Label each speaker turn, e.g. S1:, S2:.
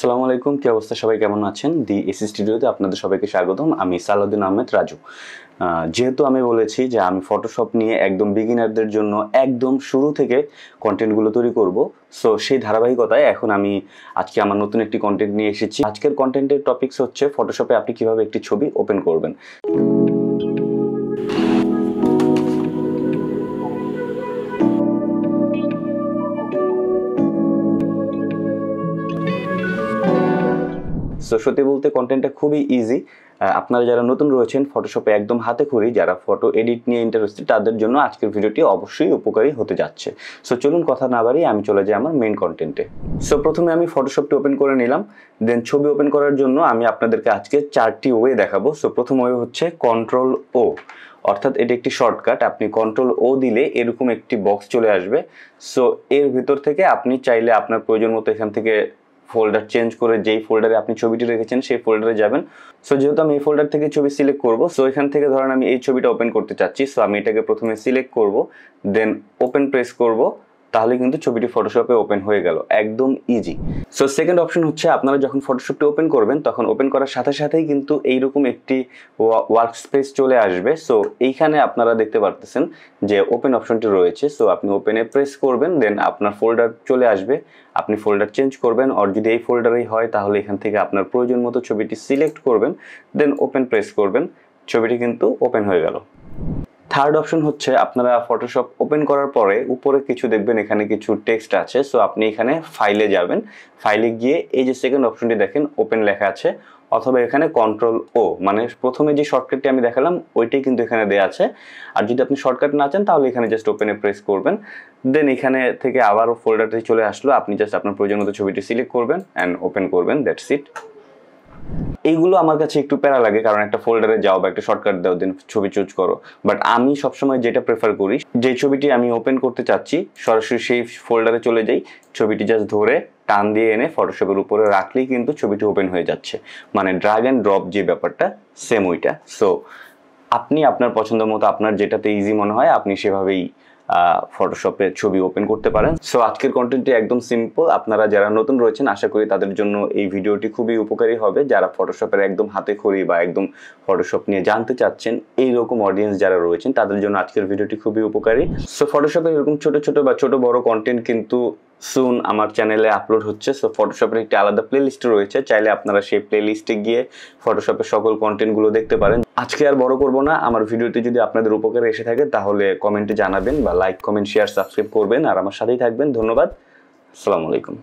S1: আসসালামু আলাইকুম, কি অবস্থা? সবাই কেমন আছেন? দি এসি স্টুডিওতে আপনাদের সবাইকে স্বাগতম। আমি সালাউদ্দিন আহমেদ রাজু। যেহেতু আমি বলেছি যে আমি ফটোশপ নিয়ে একদম বিগিনারদের জন্য একদম শুরু থেকে কন্টেন্টগুলো তৈরি করব সো সেই ধারাবাহিকতায় এখন আমি আজকে আমার নতুন একটি কন্টেন্ট নিয়ে এসেছি। আজকের কন্টেন্টের টপিকস হচ্ছে ফটোশপে আপনি কীভাবে একটি ছবি ওপেন করবেন। সো সত্যি বলতে কন্টেন্টটা খুবই ইজি আপনারা যারা নতুন রয়েছেন ফটোশপে একদম হাতে খড়ি যারা ফটো এডিট নিয়ে ইন্টারেস্টেড তাদের জন্য আজকের ভিডিওটি অবশ্যই উপকারী হতে যাচ্ছে। সো চলুন কথা না বাড়িয়ে আমি চলে যাই আমার মেন কন্টেন্টে সো প্রথমে আমি ফটোশপটি ওপেন করে নিলাম। দেন ছবি ওপেন করার জন্য আমি আপনাদেরকে আজকে চারটি ওয়ে দেখাবো। সো প্রথম ওয়ে হচ্ছে কন্ট্রোল ও অর্থাৎ এটি একটি শর্টকাট আপনি কন্ট্রোল ও দিলে এরকম একটি বক্স চলে আসবে। সো এর ভিতর থেকে আপনি চাইলে আপনার প্রয়োজন মতো এখান থেকে ফোল্ডার চেঞ্জ করে যেই ফোল্ডারে আপনি ছবিটি রেখেছেন, সেই ফোল্ডারে যাবেন। সো যেহেতু আমি এই ফোল্ডার থেকে ছবি সিলেক্ট করব সো এখান থেকে ধরেন আমি এই ছবিটা ওপেন করতে চাচ্ছি সো আমি এটাকে প্রথমে সিলেক্ট করব দেন ওপেন প্রেস করব। তাহলে কিন্তু ছবিটি ফটোশপে ওপেন হয়ে গেল। একদম ইজি সো সেকেন্ড অপশন হচ্ছে আপনারা যখন ফটোশপটি ওপেন করবেন, তখন ওপেন করার সাথে সাথেই কিন্তু এইরকম একটি ওয়ার্ক স্পেস চলে আসবে। সো এইখানে আপনারা দেখতে পারতেছেন যে ওপেন অপশনটি রয়েছে। সো আপনি ওপেনে প্রেস করবেন দেন আপনার ফোল্ডার চলে আসবে। আপনি ফোল্ডার চেঞ্জ করবেন আর যদি এই ফোল্ডারেই হয়, তাহলে এখান থেকে আপনার প্রয়োজন মতো ছবিটি সিলেক্ট করবেন দেন ওপেন প্রেস করবেন। ছবিটি কিন্তু ওপেন হয়ে গেল। থার্ড অপশন হচ্ছে আপনারা ফটোশপ ওপেন করার পরে উপরে কিছু দেখবেন, এখানে কিছু টেক্সট আছে। সো আপনি এখানে ফাইলে যাবেন। ফাইলে গিয়ে এই যে সেকেন্ড অপশনটি দেখেন ওপেন লেখা আছে। অথবা এখানে কন্ট্রোল ও মানে প্রথমে যে শর্টকাটটি আমি দেখালাম ওইটাই কিন্তু এখানে দেওয়া আছে। আর যদি আপনি শর্টকাট না চান, তাহলে এখানে জাস্ট ওপেনে প্রেস করবেন। দেন এখানে থেকে আবারও ফোল্ডারটি চলে আসলো। আপনি জাস্ট আপনার প্রয়োজন মতো ছবিটি সিলেক্ট করবেন অ্যান্ড ওপেন করবেন দ্যাটস ইট এইগুলো আমার কাছে একটু প্যারা লাগে, কারণ একটা ফোল্ডারে যাও বা একটা শর্টকাট দাও দেন ছবি চুজ করো। বাট আমি সবসময় যেটা প্রেফার করি যে ছবিটি আমি ওপেন করতে চাচ্ছি, সরাসরি সেই ফোল্ডারে চলে যাই, ছবিটি জাস্ট ধরে টান দিয়ে এনে ফটোশপের উপরে রাখলেই কিন্তু ছবিটি ওপেন হয়ে যাচ্ছে। মানে ড্রাগ অ্যান্ড ড্রপ যে ব্যাপারটা সেম ওইটা। সো আপনি আপনার পছন্দ মতো, আপনার যেটাতে ইজি মনে হয়, আপনি সেভাবেই ফটোশপে ছবি ওপেন করতে পারেন। সো আজকের কন্টেন্টটি একদম সিম্পল আপনারা যারা নতুন রয়েছেন, আশা করি তাদের জন্য এই ভিডিওটি খুবই উপকারী হবে। যারা ফটোশপের একদম হাতে খড়ি বা একদম ফটোশপ নিয়ে জানতে চাচ্ছেন এই রকম অডিয়েন্স যারা রয়েছেন, তাদের জন্য আজকের ভিডিওটি খুবই উপকারী। সো ফটোশপের এরকম ছোট ছোট বা ছোট বড় কন্টেন্ট কিন্তু সুন আমার চ্যানেলে আপলোড হচ্ছে। সো ফটোশপের একটি আলাদা প্লেলিস্ট রয়েছে। চাইলে আপনারা সেই প্লে লিস্টে গিয়ে ফটোশপের সকল কন্টেন্টগুলো দেখতে পারেন। আজকে আর বড় করব না। আমার ভিডিওটি যদি আপনাদের উপকারে এসে থাকে, তাহলে কমেন্টে জানাবেন বা লাইক কমেন্ট শেয়ার সাবস্ক্রাইব করবেন। আর আমার সাথেই থাকবেন। ধন্যবাদ। আসসালামু আলাইকুম।